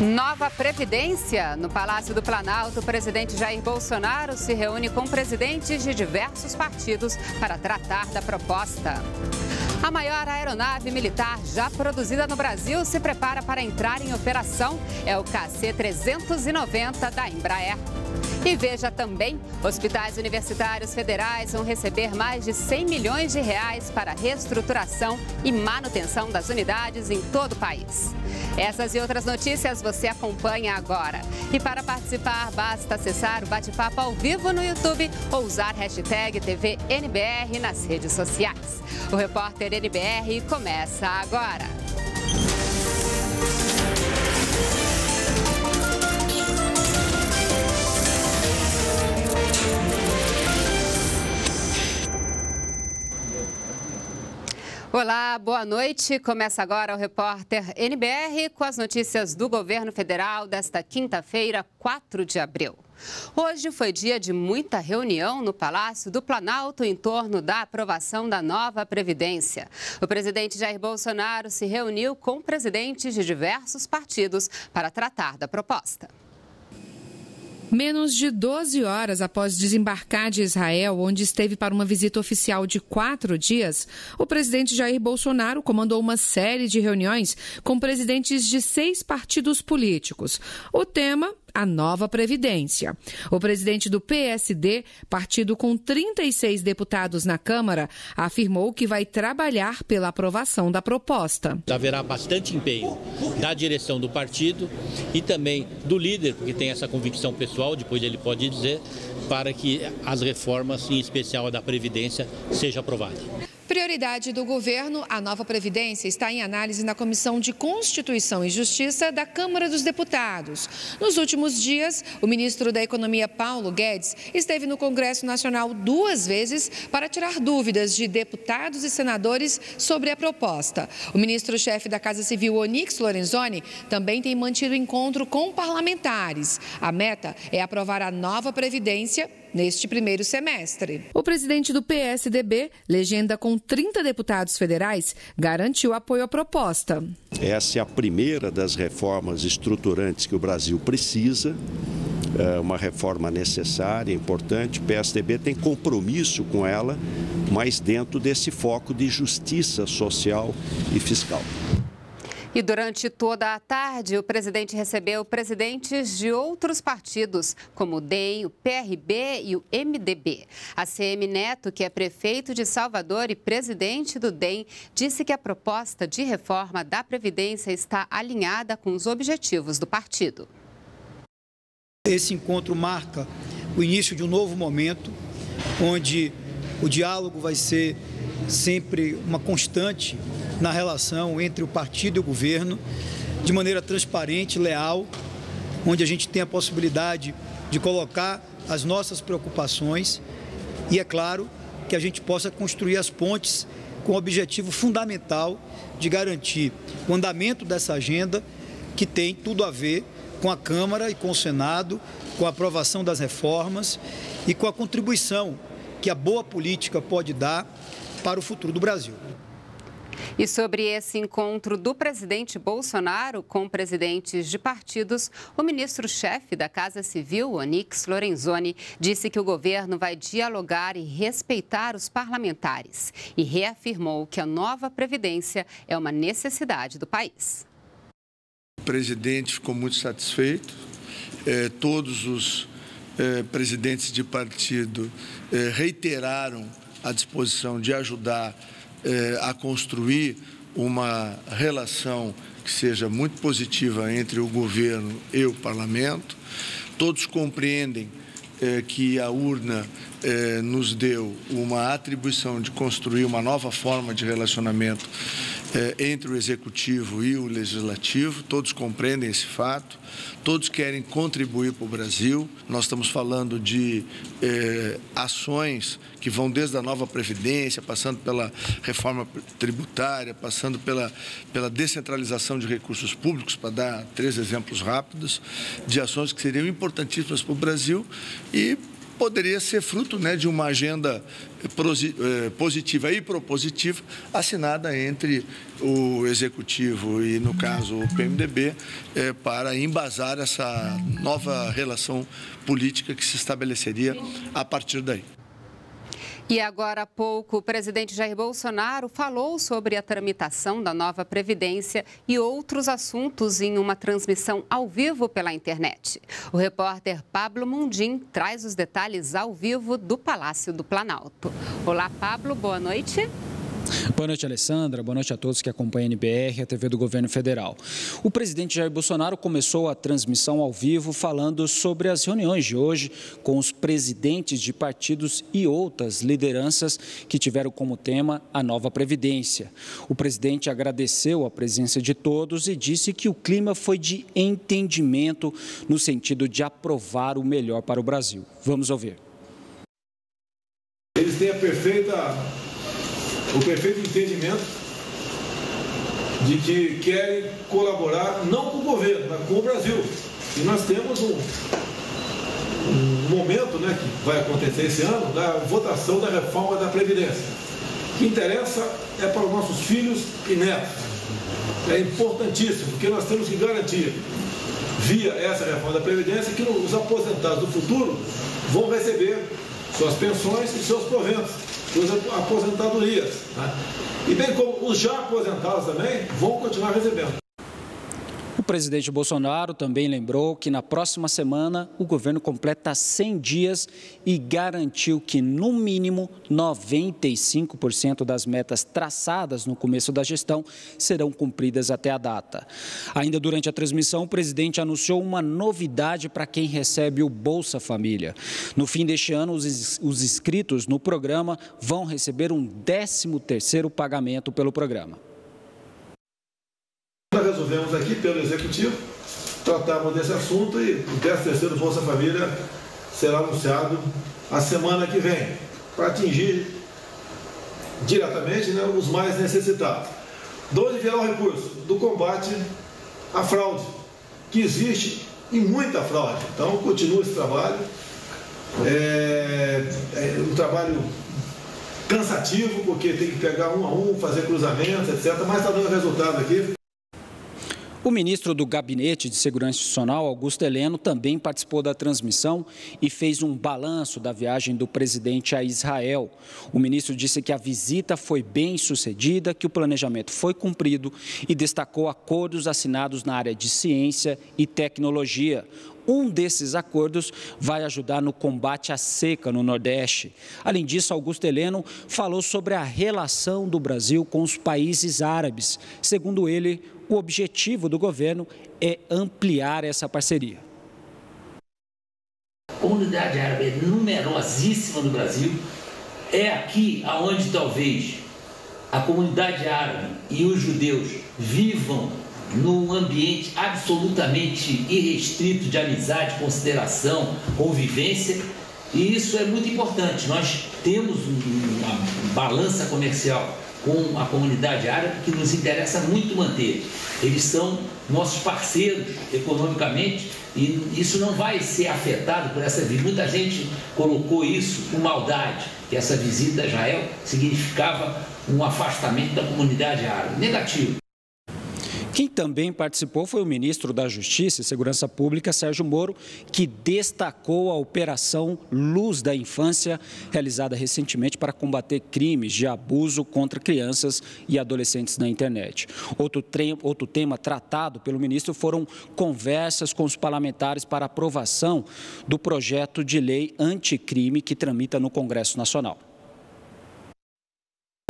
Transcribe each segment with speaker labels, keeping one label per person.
Speaker 1: Nova Previdência. No Palácio do Planalto, o presidente Jair Bolsonaro se reúne com presidentes de diversos partidos para tratar da proposta. A maior aeronave militar já produzida no Brasil se prepara para entrar em operação. É o KC-390 da Embraer. E veja também, hospitais universitários federais vão receber mais de 100 milhões de reais para reestruturação e manutenção das unidades em todo o país. Essas e outras notícias você acompanha agora. E para participar, basta acessar o bate-papo ao vivo no YouTube ou usar hashtag TVNBR nas redes sociais. O repórter NBR começa agora. Olá, boa noite. Começa agora o repórter NBR com as notícias do governo federal desta quinta-feira, 4 de abril. Hoje foi dia de muita reunião no Palácio do Planalto em torno da aprovação da nova Previdência. O presidente Jair Bolsonaro se reuniu com presidentes de diversos partidos para tratar da proposta.
Speaker 2: Menos de 12 horas após desembarcar de Israel, onde esteve para uma visita oficial de quatro dias, o presidente Jair Bolsonaro comandou uma série de reuniões com presidentes de seis partidos políticos. O tema a nova Previdência. O presidente do PSD, partido com 36 deputados na Câmara, afirmou que vai trabalhar pela aprovação da proposta.
Speaker 3: Haverá bastante empenho da direção do partido e também do líder, porque tem essa convicção pessoal, depois ele pode dizer, para que as reformas, em especial a da Previdência, seja aprovada.
Speaker 2: Prioridade do governo, a nova Previdência está em análise na Comissão de Constituição e Justiça da Câmara dos Deputados. Nos últimos dias, o ministro da Economia, Paulo Guedes, esteve no Congresso Nacional duas vezes para tirar dúvidas de deputados e senadores sobre a proposta. O ministro-chefe da Casa Civil, Onix Lorenzoni, também tem mantido encontro com parlamentares. A meta é aprovar a nova Previdência neste primeiro semestre. O presidente do PSDB, legenda com 30 deputados federais, garantiu apoio à proposta.
Speaker 4: Essa é a primeira das reformas estruturantes que o Brasil precisa. É uma reforma necessária, importante. O PSDB tem compromisso com ela, mas dentro desse foco de justiça social e fiscal.
Speaker 1: E durante toda a tarde, o presidente recebeu presidentes de outros partidos, como o DEM, o PRB e o MDB. A CM Neto, que é prefeito de Salvador e presidente do DEM, disse que a proposta de reforma da Previdência está alinhada com os objetivos do partido.
Speaker 5: Esse encontro marca o início de um novo momento, onde o diálogo vai ser sempre uma constante na relação entre o partido e o governo, de maneira transparente, leal, onde a gente tem a possibilidade de colocar as nossas preocupações e, é claro, que a gente possa construir as pontes com o objetivo fundamental de garantir o andamento dessa agenda que tem tudo a ver com a Câmara e com o Senado, com a aprovação das reformas e com a contribuição que a boa política pode dar para o futuro do Brasil.
Speaker 1: E sobre esse encontro do presidente Bolsonaro com presidentes de partidos, o ministro-chefe da Casa Civil, Onix Lorenzoni, disse que o governo vai dialogar e respeitar os parlamentares e reafirmou que a nova Previdência é uma necessidade do país.
Speaker 6: O presidente ficou muito satisfeito, eh, todos os eh, presidentes de partido eh, reiteraram a disposição de ajudar eh, a construir uma relação que seja muito positiva entre o governo e o parlamento. Todos compreendem eh, que a urna eh, nos deu uma atribuição de construir uma nova forma de relacionamento entre o executivo e o legislativo. Todos compreendem esse fato todos querem contribuir para o Brasil. Nós estamos falando de eh, ações que vão desde a nova Previdência, passando pela reforma tributária, passando pela, pela descentralização de recursos públicos, para dar três exemplos rápidos, de ações que seriam importantíssimas para o Brasil e poderia ser fruto né, de uma agenda eh, positiva e propositiva assinada entre o Executivo e, no caso, o PMDB, eh, para embasar essa nova relação política que se estabeleceria a partir daí.
Speaker 1: E agora há pouco, o presidente Jair Bolsonaro falou sobre a tramitação da nova Previdência e outros assuntos em uma transmissão ao vivo pela internet. O repórter Pablo Mundim traz os detalhes ao vivo do Palácio do Planalto. Olá, Pablo, boa noite.
Speaker 7: Boa noite, Alessandra. Boa noite a todos que acompanham a NBR, a TV do Governo Federal. O presidente Jair Bolsonaro começou a transmissão ao vivo falando sobre as reuniões de hoje com os presidentes de partidos e outras lideranças que tiveram como tema a nova Previdência. O presidente agradeceu a presença de todos e disse que o clima foi de entendimento no sentido de aprovar o melhor para o Brasil. Vamos ouvir.
Speaker 8: Eles têm a perfeita o perfeito entendimento de que querem colaborar não com o governo, mas com o Brasil. E nós temos um, um momento né, que vai acontecer esse ano da votação da reforma da Previdência. O que interessa é para os nossos filhos e netos. É importantíssimo, porque nós temos que garantir, via essa reforma da Previdência, que os aposentados do futuro vão receber suas pensões e seus proventos suas aposentadorias. Né? E bem como os já aposentados também vão continuar recebendo.
Speaker 7: O presidente Bolsonaro também lembrou que na próxima semana o governo completa 100 dias e garantiu que, no mínimo, 95% das metas traçadas no começo da gestão serão cumpridas até a data. Ainda durante a transmissão, o presidente anunciou uma novidade para quem recebe o Bolsa Família. No fim deste ano, os, os inscritos no programa vão receber um 13º pagamento pelo programa.
Speaker 8: Resolvemos aqui, pelo Executivo, tratarmos desse assunto e o 13 Bolsa Família será anunciado a semana que vem, para atingir diretamente né, os mais necessitados. De onde virá o recurso? Do combate à fraude, que existe e muita fraude. Então, continua esse trabalho. É, é um trabalho cansativo, porque tem que pegar um a um, fazer cruzamentos, etc. Mas está dando resultado aqui.
Speaker 7: O ministro do Gabinete de Segurança Institucional, Augusto Heleno, também participou da transmissão e fez um balanço da viagem do presidente a Israel. O ministro disse que a visita foi bem sucedida, que o planejamento foi cumprido e destacou acordos assinados na área de ciência e tecnologia. Um desses acordos vai ajudar no combate à seca no Nordeste. Além disso, Augusto Heleno falou sobre a relação do Brasil com os países árabes. Segundo ele, o objetivo do governo é ampliar essa parceria.
Speaker 9: A comunidade árabe é numerosíssima no Brasil. É aqui aonde talvez a comunidade árabe e os judeus vivam num ambiente absolutamente irrestrito de amizade, consideração, convivência. E isso é muito importante. Nós temos uma balança comercial com a comunidade árabe que nos interessa muito manter. Eles são nossos parceiros economicamente e isso não vai ser afetado por essa visita. Muita gente colocou isso com maldade, que essa visita a Israel significava um afastamento da comunidade árabe. Negativo.
Speaker 7: Quem também participou foi o ministro da Justiça e Segurança Pública, Sérgio Moro, que destacou a Operação Luz da Infância, realizada recentemente para combater crimes de abuso contra crianças e adolescentes na internet. Outro, outro tema tratado pelo ministro foram conversas com os parlamentares para aprovação do projeto de lei anticrime que tramita no Congresso Nacional.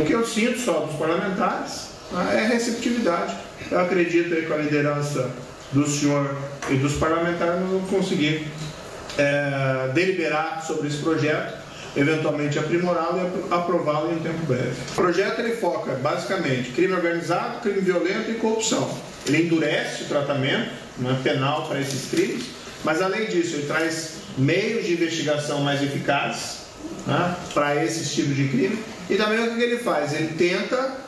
Speaker 5: O que eu sinto só dos parlamentares é receptividade. Eu acredito aí com a liderança do senhor e dos parlamentares nós vamos conseguir é, deliberar sobre esse projeto, eventualmente aprimorá-lo e aprová-lo em um tempo breve. O projeto ele foca basicamente crime organizado, crime violento e corrupção. Ele endurece o tratamento né, penal para esses crimes, mas além disso ele traz meios de investigação mais eficazes né, para esse tipo de crime e também o que ele faz? Ele tenta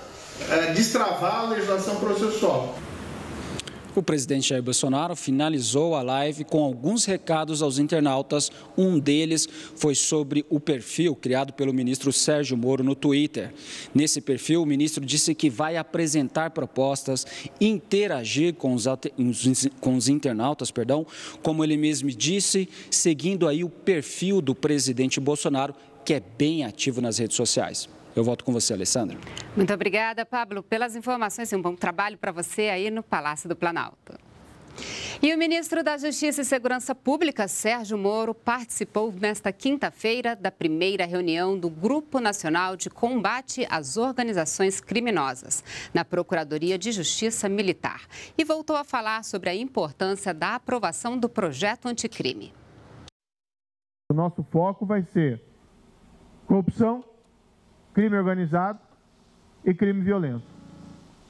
Speaker 5: destravar a legislação processual.
Speaker 7: O presidente Jair Bolsonaro finalizou a live com alguns recados aos internautas. Um deles foi sobre o perfil criado pelo ministro Sérgio Moro no Twitter. Nesse perfil, o ministro disse que vai apresentar propostas, interagir com os, com os internautas, perdão, como ele mesmo disse, seguindo aí o perfil do presidente Bolsonaro, que é bem ativo nas redes sociais. Eu volto com você, Alessandra.
Speaker 1: Muito obrigada, Pablo, pelas informações e um bom trabalho para você aí no Palácio do Planalto. E o ministro da Justiça e Segurança Pública, Sérgio Moro, participou nesta quinta-feira da primeira reunião do Grupo Nacional de Combate às Organizações Criminosas, na Procuradoria de Justiça Militar, e voltou a falar sobre a importância da aprovação do projeto anticrime.
Speaker 10: O nosso foco vai ser corrupção, crime organizado e crime violento.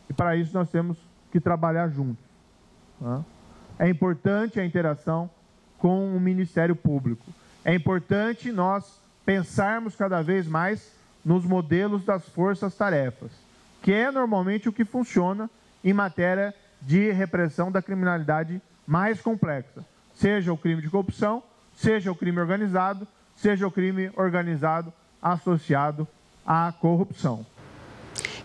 Speaker 10: E para isso nós temos que trabalhar juntos. Tá? É importante a interação com o Ministério Público. É importante nós pensarmos cada vez mais nos modelos das forças-tarefas, que é normalmente o que funciona em matéria de repressão da criminalidade mais complexa, seja o crime de corrupção, seja o crime organizado, seja o crime organizado associado à corrupção.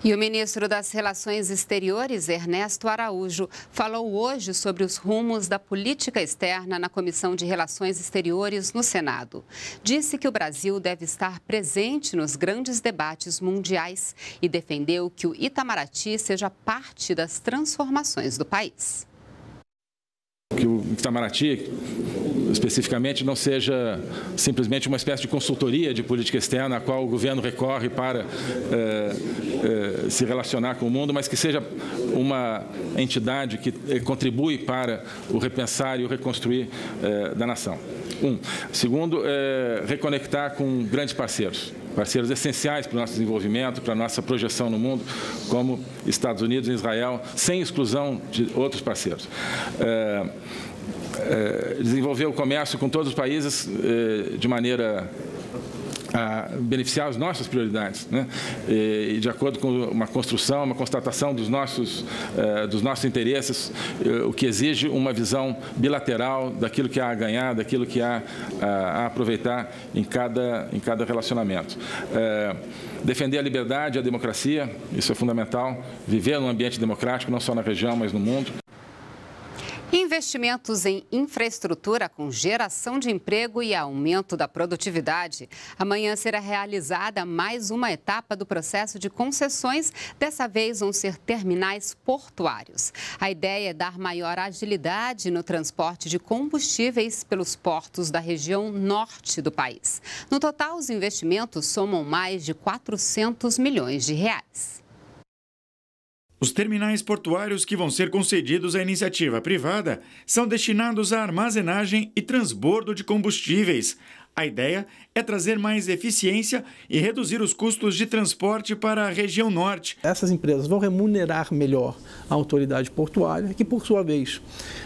Speaker 1: E o ministro das Relações Exteriores, Ernesto Araújo, falou hoje sobre os rumos da política externa na Comissão de Relações Exteriores no Senado. Disse que o Brasil deve estar presente nos grandes debates mundiais e defendeu que o Itamaraty seja parte das transformações do país.
Speaker 11: Que o Itamaraty especificamente não seja simplesmente uma espécie de consultoria de política externa a qual o governo recorre para eh, eh, se relacionar com o mundo, mas que seja uma entidade que eh, contribui para o repensar e o reconstruir da nação. Um. Segundo, reconectar com grandes parceiros parceiros essenciais para o nosso desenvolvimento, para a nossa projeção no mundo, como Estados Unidos e Israel, sem exclusão de outros parceiros. É, é, desenvolver o comércio com todos os países é, de maneira a beneficiar as nossas prioridades, né? e, de acordo com uma construção, uma constatação dos nossos, dos nossos interesses, o que exige uma visão bilateral daquilo que há a ganhar, daquilo que há a, aproveitar em cada, em cada relacionamento. Defender a liberdade, a democracia, isso é fundamental, viver num ambiente democrático, não só na região, mas no mundo.
Speaker 1: Investimentos em infraestrutura com geração de emprego e aumento da produtividade. Amanhã será realizada mais uma etapa do processo de concessões. Dessa vez vão ser terminais portuários. A ideia é dar maior agilidade no transporte de combustíveis pelos portos da região norte do país. No total, os investimentos somam mais de 400 milhões de reais.
Speaker 12: Os terminais portuários que vão ser concedidos à iniciativa privada são destinados à armazenagem e transbordo de combustíveis, a ideia é trazer mais eficiência e reduzir os custos de transporte para a região norte.
Speaker 13: Essas empresas vão remunerar melhor a autoridade portuária, que por sua vez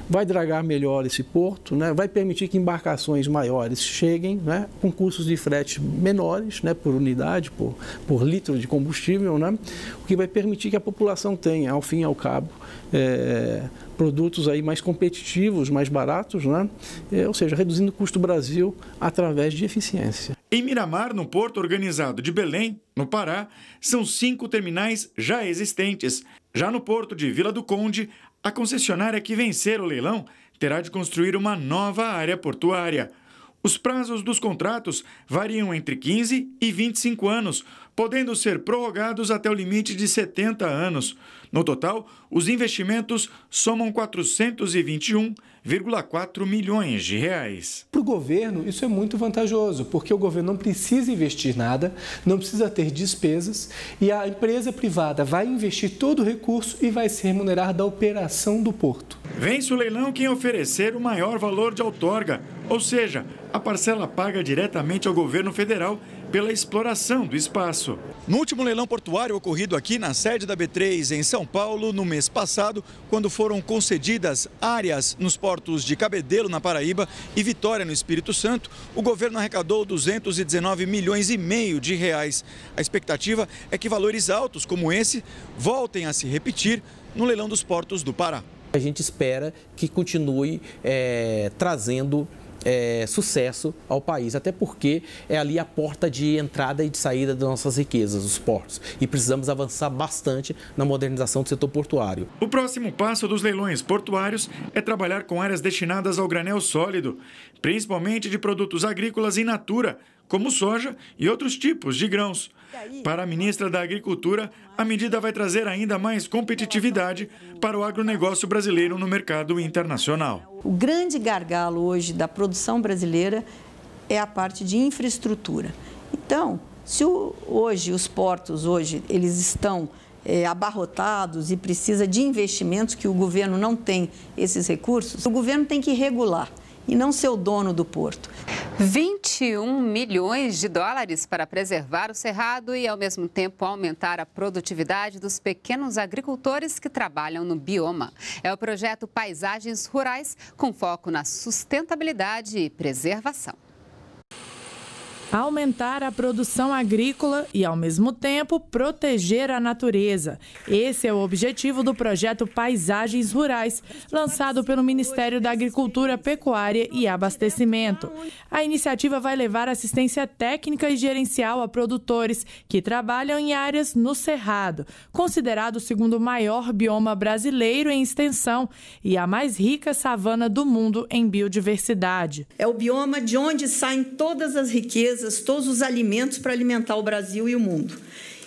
Speaker 13: vai dragar melhor esse porto, né? vai permitir que embarcações maiores cheguem né? com custos de frete menores né? por unidade, por, por litro de combustível, né? o que vai permitir que a população tenha, ao fim e ao cabo, é, produtos aí mais competitivos, mais baratos, né? É, ou seja, reduzindo o custo do Brasil através de eficiência.
Speaker 12: Em Miramar, no porto organizado de Belém, no Pará, são cinco terminais já existentes. Já no porto de Vila do Conde, a concessionária que vencer o leilão terá de construir uma nova área portuária. Os prazos dos contratos variam entre 15 e 25 anos, podendo ser prorrogados até o limite de 70 anos. No total, os investimentos somam 421,4 milhões de reais.
Speaker 14: Para o governo, isso é muito vantajoso, porque o governo não precisa investir nada, não precisa ter despesas e a empresa privada vai investir todo o recurso e vai se remunerar da operação do porto.
Speaker 12: Vence o leilão quem oferecer o maior valor de outorga, ou seja, a parcela paga diretamente ao governo federal pela exploração do espaço.
Speaker 15: No último leilão portuário ocorrido aqui na sede da B3 em São Paulo, no mês passado, quando foram concedidas áreas nos portos de Cabedelo, na Paraíba, e Vitória, no Espírito Santo, o governo arrecadou 219 milhões e meio de reais. A expectativa é que valores altos como esse voltem a se repetir no leilão dos portos do Pará.
Speaker 16: A gente espera que continue é, trazendo é, sucesso ao país, até porque é ali a porta de entrada e de saída das nossas riquezas, os portos. E precisamos avançar bastante na modernização do setor portuário.
Speaker 12: O próximo passo dos leilões portuários é trabalhar com áreas destinadas ao granel sólido, principalmente de produtos agrícolas in natura, como soja e outros tipos de grãos. Para a ministra da Agricultura, a medida vai trazer ainda mais competitividade para o agronegócio brasileiro no mercado internacional.
Speaker 17: O grande gargalo hoje da produção brasileira é a parte de infraestrutura. Então, se o, hoje os portos hoje eles estão é, abarrotados e precisa de investimentos que o governo não tem esses recursos, o governo tem que regular e não ser o dono do porto.
Speaker 1: 21 milhões de dólares para preservar o cerrado e, ao mesmo tempo, aumentar a produtividade dos pequenos agricultores que trabalham no bioma. É o projeto Paisagens Rurais, com foco na sustentabilidade e preservação
Speaker 18: aumentar a produção agrícola e, ao mesmo tempo, proteger a natureza. Esse é o objetivo do projeto Paisagens Rurais, lançado pelo Ministério da Agricultura, Pecuária e Abastecimento. A iniciativa vai levar assistência técnica e gerencial a produtores que trabalham em áreas no Cerrado, considerado o segundo maior bioma brasileiro em extensão e a mais rica savana do mundo em biodiversidade.
Speaker 17: É o bioma de onde saem todas as riquezas todos os alimentos para alimentar o Brasil e o mundo.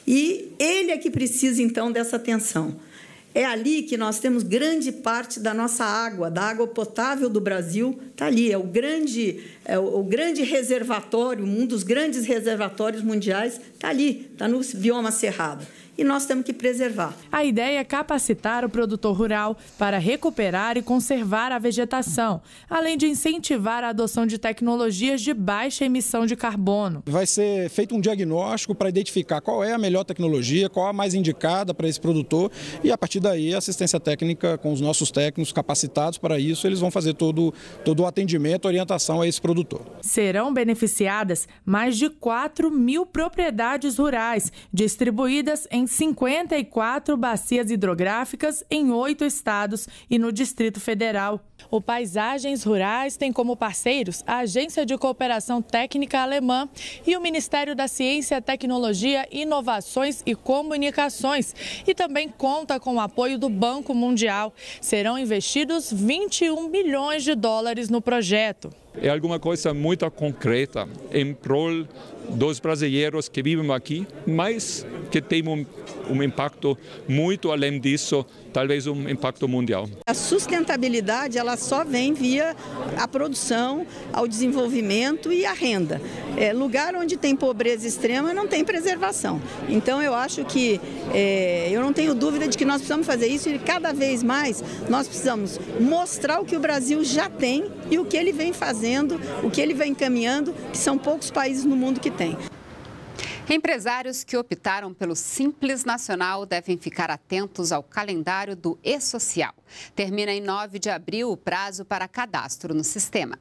Speaker 17: E ele é que precisa, então, dessa atenção. É ali que nós temos grande parte da nossa água, da água potável do Brasil, está ali. É o grande, é o grande reservatório, um dos grandes reservatórios mundiais, está ali, está no bioma cerrado e nós temos que preservar.
Speaker 18: A ideia é capacitar o produtor rural para recuperar e conservar a vegetação, além de incentivar a adoção de tecnologias de baixa emissão de carbono.
Speaker 19: Vai ser feito um diagnóstico para identificar qual é a melhor tecnologia, qual a mais indicada para esse produtor e a partir daí a assistência técnica com os nossos técnicos capacitados para isso, eles vão fazer todo, todo o atendimento, orientação a esse produtor.
Speaker 18: Serão beneficiadas mais de 4 mil propriedades rurais distribuídas em 54 bacias hidrográficas em oito estados e no Distrito Federal. O Paisagens Rurais tem como parceiros a Agência de Cooperação Técnica Alemã e o Ministério da Ciência, Tecnologia, Inovações e Comunicações e também conta com o apoio do Banco Mundial. Serão investidos 21 milhões de dólares no projeto.
Speaker 20: É alguma coisa muito concreta em prol dos brasileiros que vivem aqui, mas que tem um, impacto muito além disso talvez um impacto mundial.
Speaker 17: A sustentabilidade ela só vem via a produção, ao desenvolvimento e a renda. É, lugar onde tem pobreza extrema não tem preservação. Então eu acho que é, eu não tenho dúvida de que nós precisamos fazer isso e cada vez mais nós precisamos mostrar o que o Brasil já tem e o que ele vem fazendo, o que ele vem caminhando, que são poucos países no mundo que têm.
Speaker 1: Empresários que optaram pelo Simples Nacional devem ficar atentos ao calendário do E-Social. Termina em 9 de abril o prazo para cadastro no sistema.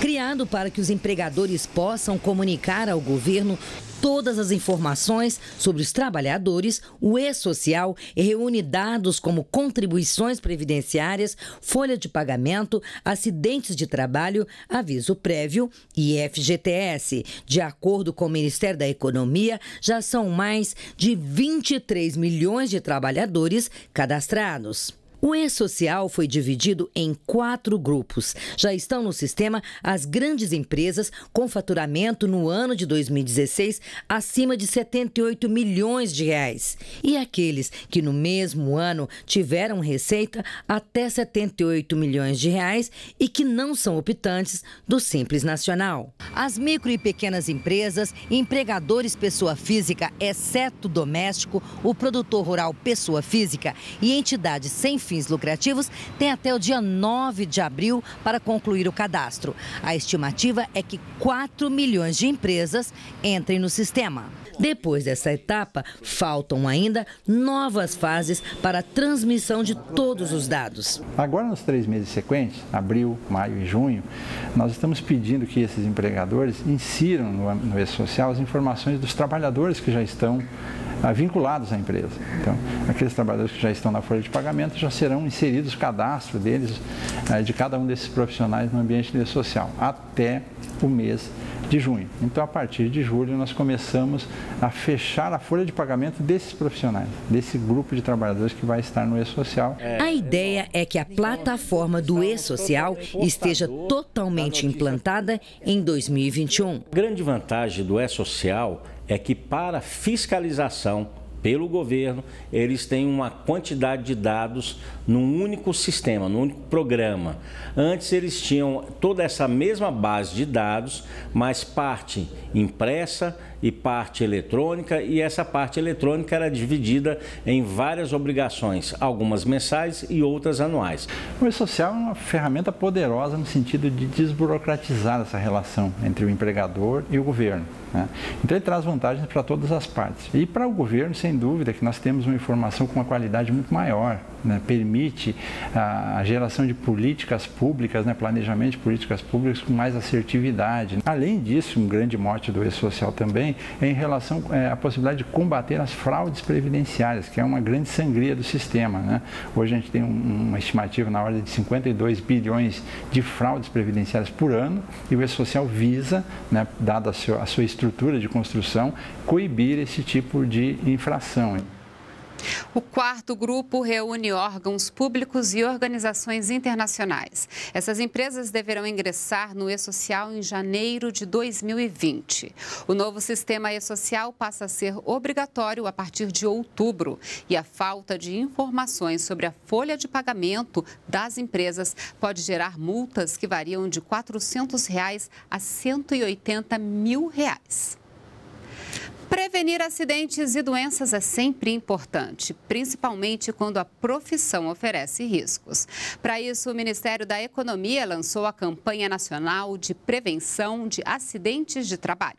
Speaker 21: Criado para que os empregadores possam comunicar ao governo todas as informações sobre os trabalhadores, o E-Social reúne dados como contribuições previdenciárias, folha de pagamento, acidentes de trabalho, aviso prévio e FGTS. De acordo com o Ministério da Economia, já são mais de 23 milhões de trabalhadores cadastrados. O E-Social foi dividido em quatro grupos. Já estão no sistema as grandes empresas com faturamento no ano de 2016 acima de 78 milhões de reais. E aqueles que no mesmo ano tiveram receita até 78 milhões de reais e que não são optantes do Simples Nacional. As micro e pequenas empresas, empregadores pessoa física, exceto doméstico, o produtor rural pessoa física e entidades sem fins lucrativos têm até o dia 9 de abril para concluir o cadastro. A estimativa é que 4 milhões de empresas entrem no sistema. Depois dessa etapa, faltam ainda novas fases para a transmissão de todos os dados.
Speaker 22: Agora, nos três meses sequentes, abril, maio e junho, nós estamos pedindo que esses empregadores insiram no, no E-Social as informações dos trabalhadores que já estão ah, vinculados à empresa. Então, aqueles trabalhadores que já estão na folha de pagamento já serão inseridos o cadastro deles, ah, de cada um desses profissionais no ambiente social, até o mês de junho. Então, a partir de julho, nós começamos a fechar a folha de pagamento desses profissionais, desse grupo de trabalhadores que vai estar no E-Social.
Speaker 21: A ideia é que a plataforma do E-Social esteja totalmente implantada em 2021.
Speaker 23: A grande vantagem do E-Social é que para fiscalização pelo governo, eles têm uma quantidade de dados num único sistema, num único programa. Antes eles tinham toda essa mesma base de dados, mas parte impressa e parte eletrônica, e essa parte eletrônica era dividida em várias obrigações, algumas mensais e outras anuais.
Speaker 22: O E-Social é uma ferramenta poderosa no sentido de desburocratizar essa relação entre o empregador e o governo. Né? Então ele traz vantagens para todas as partes. E para o governo, sem dúvida, que nós temos uma informação com uma qualidade muito maior, né? permite a, geração de políticas públicas, né? planejamento de políticas públicas com mais assertividade. Além disso, um grande mote do E-Social também é em relação é, à possibilidade de combater as fraudes previdenciárias, que é uma grande sangria do sistema. Né? Hoje a gente tem um, uma estimativa na ordem de 52 bilhões de fraudes previdenciárias por ano e o E-Social visa, né, dada a, a sua estrutura de construção, coibir esse tipo de infração.
Speaker 1: O quarto grupo reúne órgãos públicos e organizações internacionais. Essas empresas deverão ingressar no E-Social em janeiro de 2020. O novo sistema E-Social passa a ser obrigatório a partir de outubro e a falta de informações sobre a folha de pagamento das empresas pode gerar multas que variam de 400 reais a 180 mil reais. Prevenir acidentes e doenças é sempre importante, principalmente quando a profissão oferece riscos. Para isso, o Ministério da Economia lançou a campanha nacional de prevenção de acidentes de trabalho.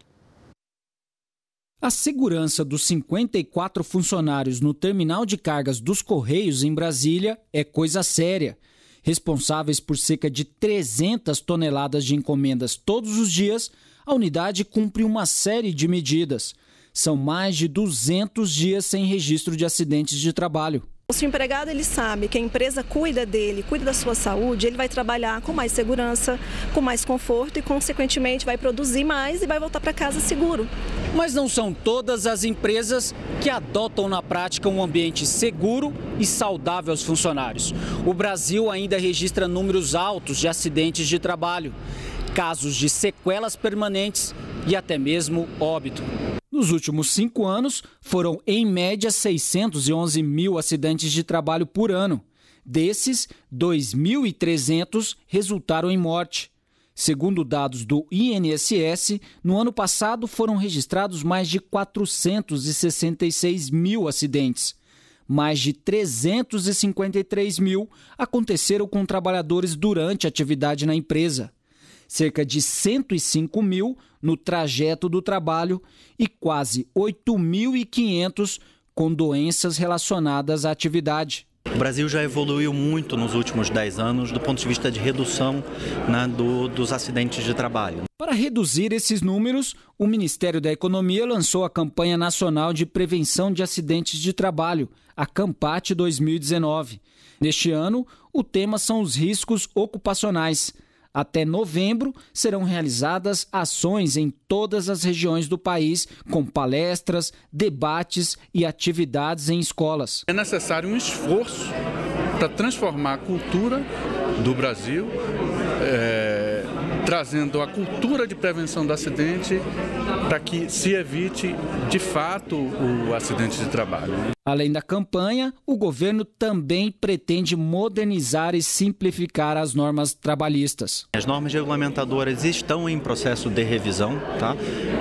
Speaker 7: A segurança dos 54 funcionários no terminal de cargas dos Correios em Brasília é coisa séria. Responsáveis por cerca de 300 toneladas de encomendas todos os dias, a unidade cumpre uma série de medidas. São mais de 200 dias sem registro de acidentes de trabalho.
Speaker 24: Se o empregado ele sabe que a empresa cuida dele, cuida da sua saúde, ele vai trabalhar com mais segurança, com mais conforto e, consequentemente, vai produzir mais e vai voltar para casa seguro.
Speaker 7: Mas não são todas as empresas que adotam na prática um ambiente seguro e saudável aos funcionários. O Brasil ainda registra números altos de acidentes de trabalho, casos de sequelas permanentes e até mesmo óbito. Nos últimos cinco anos, foram em média 611 mil acidentes de trabalho por ano. Desses, 2.300 resultaram em morte. Segundo dados do INSS, no ano passado foram registrados mais de 466 mil acidentes. Mais de 353 mil aconteceram com trabalhadores durante a atividade na empresa cerca de 105 mil no trajeto do trabalho e quase 8.500 com doenças relacionadas à atividade.
Speaker 25: O Brasil já evoluiu muito nos últimos 10 anos do ponto de vista de redução né, do, dos acidentes de trabalho.
Speaker 7: Para reduzir esses números, o Ministério da Economia lançou a Campanha Nacional de Prevenção de Acidentes de Trabalho, a CAMPAT 2019. Neste ano, o tema são os riscos ocupacionais. Até novembro serão realizadas ações em todas as regiões do país, com palestras, debates e atividades em escolas.
Speaker 26: É necessário um esforço para transformar a cultura do Brasil. É trazendo a cultura de prevenção do acidente para que se evite de fato o acidente de trabalho.
Speaker 7: Além da campanha, o governo também pretende modernizar e simplificar as normas trabalhistas.
Speaker 25: As normas regulamentadoras estão em processo de revisão, tá?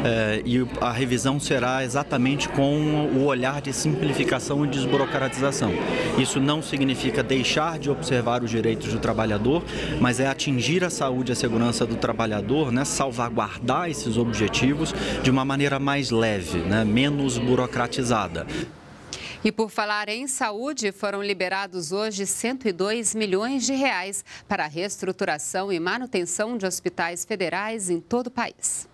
Speaker 25: É, e a revisão será exatamente com o olhar de simplificação e desburocratização. Isso não significa deixar de observar os direitos do trabalhador, mas é atingir a saúde e a segurança do trabalhador, né, salvaguardar esses objetivos de uma maneira mais leve, né, menos burocratizada.
Speaker 1: E por falar em saúde, foram liberados hoje 102 milhões de reais para a reestruturação e manutenção de hospitais federais em todo o país.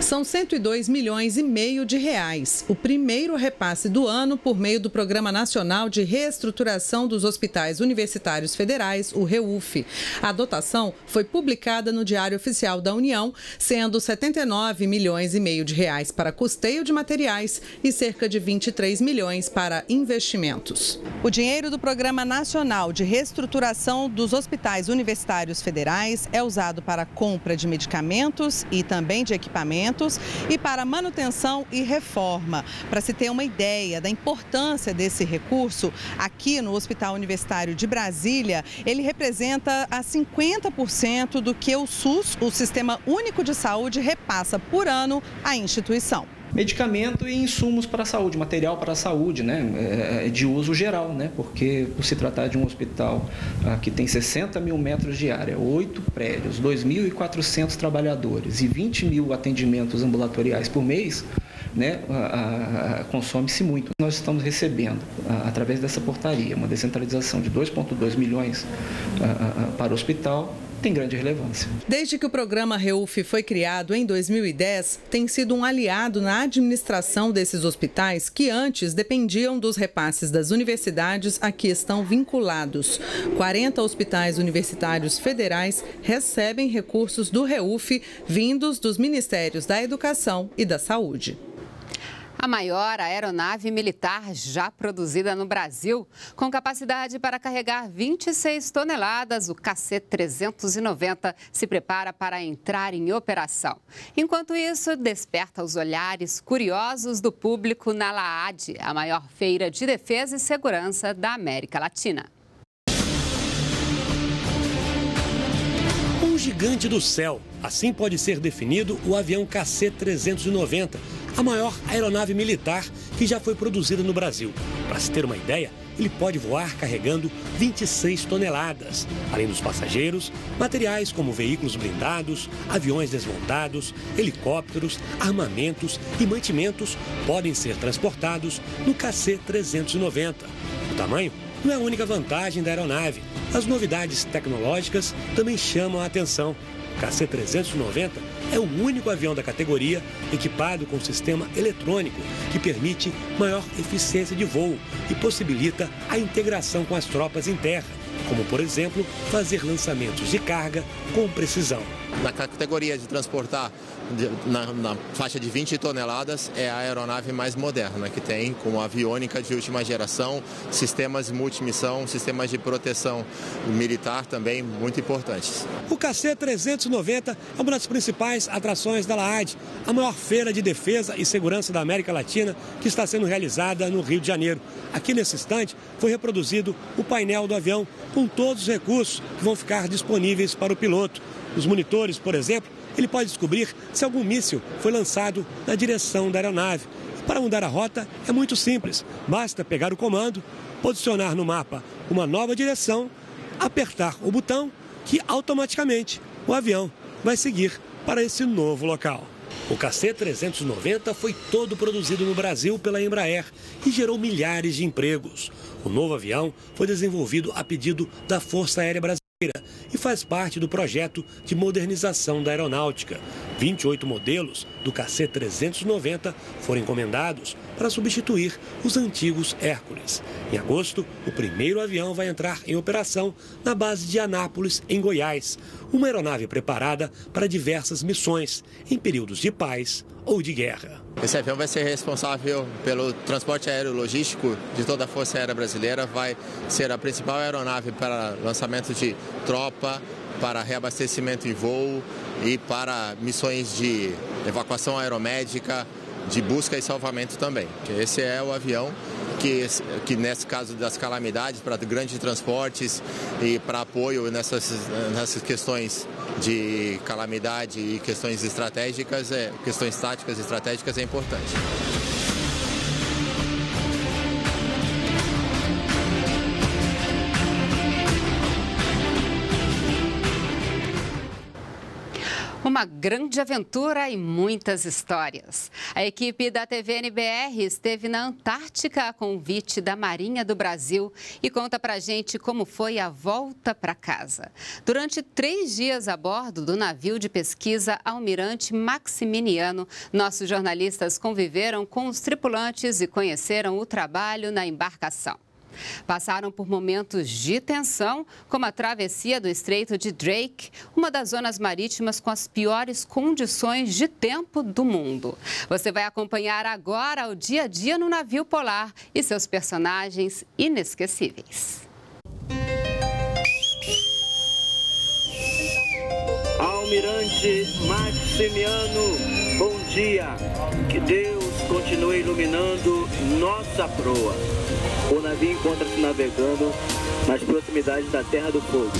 Speaker 27: São 102 milhões e meio de reais, o primeiro repasse do ano por meio do Programa Nacional de Reestruturação dos Hospitais Universitários Federais, o REUF. A dotação foi publicada no Diário Oficial da União, sendo 79 milhões e meio de reais para custeio de materiais e cerca de 23 milhões para investimentos. O dinheiro do Programa Nacional de Reestruturação dos Hospitais Universitários Federais é usado para compra de medicamentos e também de equipamentos e para manutenção e reforma. Para se ter uma ideia da importância desse recurso, aqui no Hospital Universitário de Brasília, ele representa a 50% do que o SUS, o Sistema Único de Saúde, repassa por ano à instituição
Speaker 28: medicamento e insumos para a saúde, material para a saúde, né, é, é, de uso geral, né, porque por se tratar de um hospital ah, que tem 60 mil metros de área, oito prédios, 2.400 trabalhadores e 20 mil atendimentos ambulatoriais por mês, né, consome-se muito. Nós estamos recebendo, através dessa portaria, uma descentralização de 2,2 milhões para o hospital tem grande relevância.
Speaker 27: Desde que o programa REUF foi criado em 2010, tem sido um aliado na administração desses hospitais que antes dependiam dos repasses das universidades a que estão vinculados. 40 hospitais universitários federais recebem recursos do REUF vindos dos Ministérios da Educação e da Saúde.
Speaker 1: A maior aeronave militar já produzida no Brasil, com capacidade para carregar 26 toneladas, o KC-390 se prepara para entrar em operação. Enquanto isso, desperta os olhares curiosos do público na LAAD, a maior feira de defesa e segurança da América Latina.
Speaker 29: Um gigante do céu, assim pode ser definido o avião KC-390 a maior aeronave militar que já foi produzida no Brasil. Para se ter uma ideia, ele pode voar carregando 26 toneladas. Além dos passageiros, materiais como veículos blindados, aviões desmontados, helicópteros, armamentos e mantimentos podem ser transportados no KC-390. O tamanho não é a única vantagem da aeronave. As novidades tecnológicas também chamam a atenção. O KC-390 é o único avião da categoria equipado com sistema eletrônico que permite maior eficiência de voo e possibilita a integração com as tropas em terra, como, por exemplo, fazer lançamentos de carga com precisão.
Speaker 30: Na categoria de transportar na, na, faixa de 20 toneladas é a aeronave mais moderna que tem, com aviônica de última geração, sistemas multimissão, sistemas de proteção militar também muito importantes.
Speaker 29: O KC-390 é uma das principais atrações da LAAD, a maior feira de defesa e segurança da América Latina que está sendo realizada no Rio de Janeiro. Aqui nesse instante foi reproduzido o painel do avião com todos os recursos que vão ficar disponíveis para o piloto. Os monitores, por exemplo, ele pode descobrir se algum míssil foi lançado na direção da aeronave. Para mudar a rota é muito simples, basta pegar o comando, posicionar no mapa uma nova direção, apertar o botão que automaticamente o avião vai seguir para esse novo local. O KC-390 foi todo produzido no Brasil pela Embraer e gerou milhares de empregos. O novo avião foi desenvolvido a pedido da Força Aérea Brasileira e faz parte do projeto de modernização da aeronáutica. 28 modelos do KC-390 foram encomendados para substituir os antigos Hércules. Em agosto, o primeiro avião vai entrar em operação na base de Anápolis, em Goiás, uma aeronave preparada para diversas missões em períodos de paz ou de guerra.
Speaker 30: Esse avião vai ser responsável pelo transporte aéreo logístico de toda a Força Aérea Brasileira, vai ser a principal aeronave para lançamento de tropa, para reabastecimento em voo e para missões de evacuação aeromédica, de busca e salvamento também. Esse é o avião que, que nesse caso das calamidades, para grandes transportes e para apoio nessas, nessas questões de calamidade e questões estratégicas, é, questões táticas estratégicas é importante.
Speaker 1: Uma grande aventura e muitas histórias. A equipe da TV NBR esteve na Antártica a convite da Marinha do Brasil e conta pra gente como foi a volta para casa. Durante três dias a bordo do navio de pesquisa Almirante Maximiniano, nossos jornalistas conviveram com os tripulantes e conheceram o trabalho na embarcação. Passaram por momentos de tensão, como a travessia do Estreito de Drake, uma das zonas marítimas com as piores condições de tempo do mundo. Você vai acompanhar agora o dia a dia no navio polar e seus personagens inesquecíveis.
Speaker 31: Almirante Maximiano, bom dia. Que Deus continue iluminando nossa proa. O navio encontra-se navegando nas proximidades da Terra do Fogo.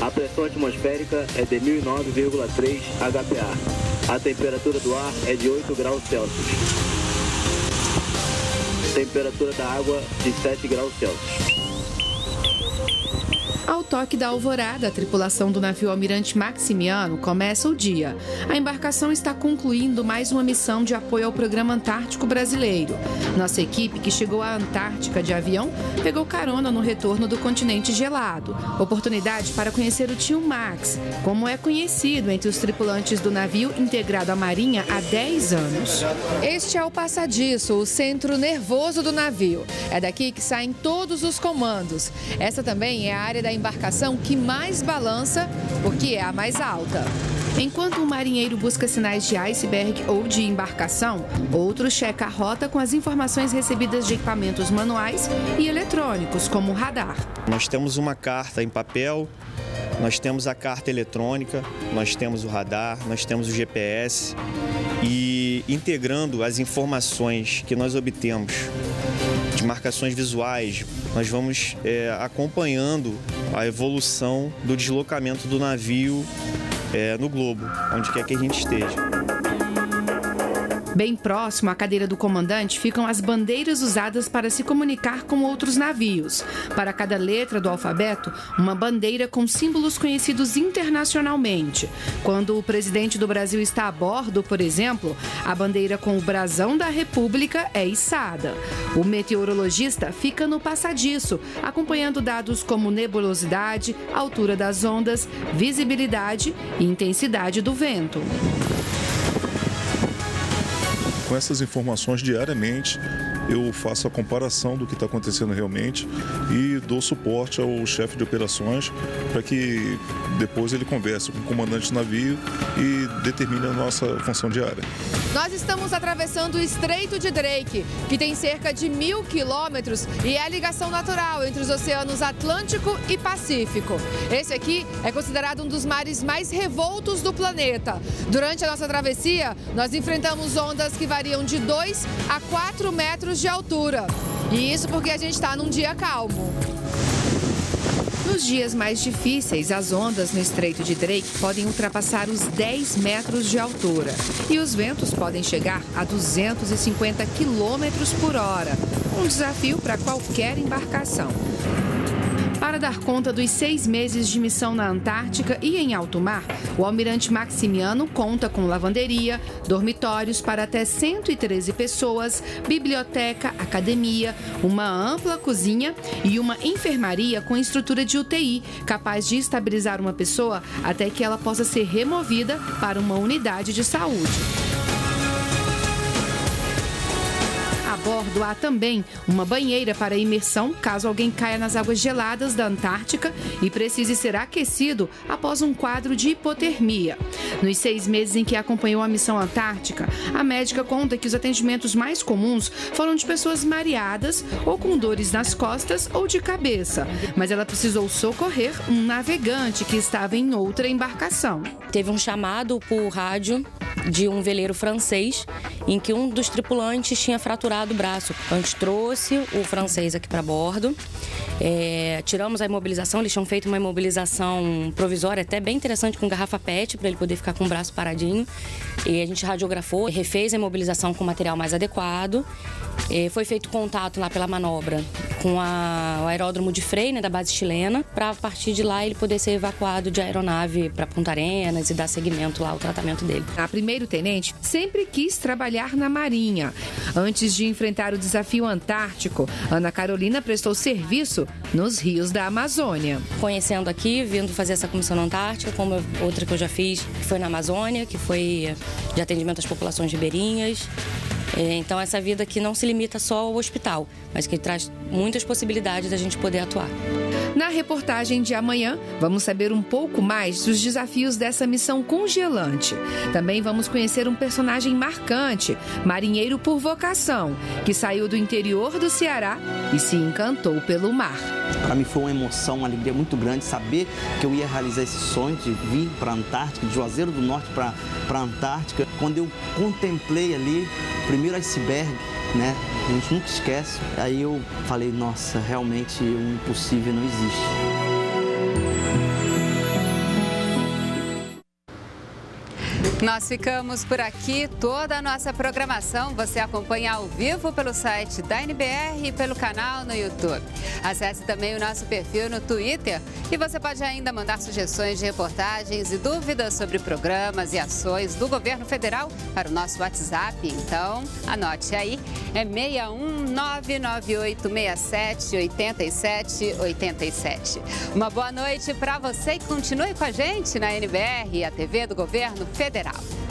Speaker 31: A pressão atmosférica é de 1009,3 HPA. A temperatura do ar é de 8 graus Celsius. Temperatura da água de 7 graus Celsius.
Speaker 2: Ao toque da alvorada, a tripulação do navio Almirante Maximiano começa o dia. A embarcação está concluindo mais uma missão de apoio ao Programa Antártico Brasileiro. Nossa equipe, que chegou à Antártica de avião, pegou carona no retorno do continente gelado. Oportunidade para conhecer o tio Max, como é conhecido entre os tripulantes do navio integrado à Marinha há 10 anos.
Speaker 32: Este é o passadiço, o centro nervoso do navio. É daqui que saem todos os comandos. Essa também é a área da embarcação que mais balança, porque é a mais alta.
Speaker 2: Enquanto um marinheiro busca sinais de iceberg ou de embarcação, outro checa a rota com as informações recebidas de equipamentos manuais e eletrônicos, como o radar.
Speaker 33: Nós temos uma carta em papel, nós temos a carta eletrônica, nós temos o radar, nós temos o GPS e integrando as informações que nós obtemos marcações visuais, nós vamos é, acompanhando a evolução do deslocamento do navio é, no globo, onde quer que a gente esteja.
Speaker 2: Bem próximo à cadeira do comandante ficam as bandeiras usadas para se comunicar com outros navios. Para cada letra do alfabeto, uma bandeira com símbolos conhecidos internacionalmente. Quando o presidente do Brasil está a bordo, por exemplo, a bandeira com o brasão da República é içada. O meteorologista fica no passadiço, acompanhando dados como nebulosidade, altura das ondas, visibilidade e intensidade do vento.
Speaker 34: Com essas informações diariamente, eu faço a comparação do que está acontecendo realmente e dou suporte ao chefe de operações para que depois ele converse com o comandante do navio e determine a nossa função diária.
Speaker 32: Nós estamos atravessando o Estreito de Drake, que tem cerca de mil quilômetros e é a ligação natural entre os oceanos Atlântico e Pacífico. Esse aqui é considerado um dos mares mais revoltos do planeta. Durante a nossa travessia, nós enfrentamos ondas que variam de 2 a 4 metros de altura. E isso porque a gente está num dia calmo.
Speaker 2: Nos dias mais difíceis, as ondas no Estreito de Drake podem ultrapassar os 10 metros de altura e os ventos podem chegar a 250 quilômetros por hora. Um desafio para qualquer embarcação. Para dar conta dos seis meses de missão na Antártica e em alto mar, o almirante Maximiano conta com lavanderia, dormitórios para até 113 pessoas, biblioteca, academia, uma ampla cozinha e uma enfermaria com estrutura de UTI, capaz de estabilizar uma pessoa até que ela possa ser removida para uma unidade de saúde. Bordo há também uma banheira para imersão caso alguém caia nas águas geladas da Antártica e precise ser aquecido após um quadro de hipotermia. Nos seis meses em que acompanhou a missão Antártica, a médica conta que os atendimentos mais comuns foram de pessoas mareadas ou com dores nas costas ou de cabeça, mas ela precisou socorrer um navegante que estava em outra embarcação.
Speaker 35: Teve um chamado por rádio de um veleiro francês
Speaker 36: em que um dos tripulantes tinha fraturado o braço. A gente trouxe o francês aqui para bordo, é, tiramos a imobilização, eles tinham feito uma imobilização provisória, até bem interessante, com garrafa PET, para ele poder ficar com o braço paradinho. E a gente radiografou, refez a imobilização com material mais adequado. E foi feito contato lá pela manobra com a, o aeródromo de freio né, da base chilena, para a partir de lá ele poder ser evacuado de aeronave para Punta Arenas e dar seguimento lá ao tratamento dele.
Speaker 2: A primeiro-tenente sempre quis trabalhar na Marinha. Antes de enfrentar o desafio antártico, Ana Carolina prestou serviço nos rios da Amazônia.
Speaker 36: Conhecendo aqui, vindo fazer essa comissão na Antártica, como outra que eu já fiz, que foi na Amazônia, que foi de atendimento às populações ribeirinhas. É, então, essa vida aqui não se limita só ao hospital, mas que traz muitas possibilidades da gente poder atuar.
Speaker 2: Na reportagem de amanhã, vamos saber um pouco mais dos desafios dessa missão congelante. Também vamos conhecer um personagem marcante, marinheiro por vocação, que saiu do interior do Ceará e se encantou pelo mar.
Speaker 37: Para mim foi uma emoção, uma alegria muito grande saber que eu ia realizar esse sonho de vir para a Antártica, de Juazeiro do Norte para a Antártica. Quando eu contemplei ali primeiro iceberg, né? A gente nunca esquece. Aí eu falei, nossa, realmente o impossível não existe.
Speaker 1: Nós ficamos por aqui. Toda a nossa programação você acompanha ao vivo pelo site da NBR e pelo canal no YouTube. Acesse também o nosso perfil no Twitter e você pode ainda mandar sugestões de reportagens e dúvidas sobre programas e ações do governo federal para o nosso WhatsApp. Então, anote aí, é 61998678787. Uma boa noite para você e continue com a gente na NBR, a TV do governo federal. out.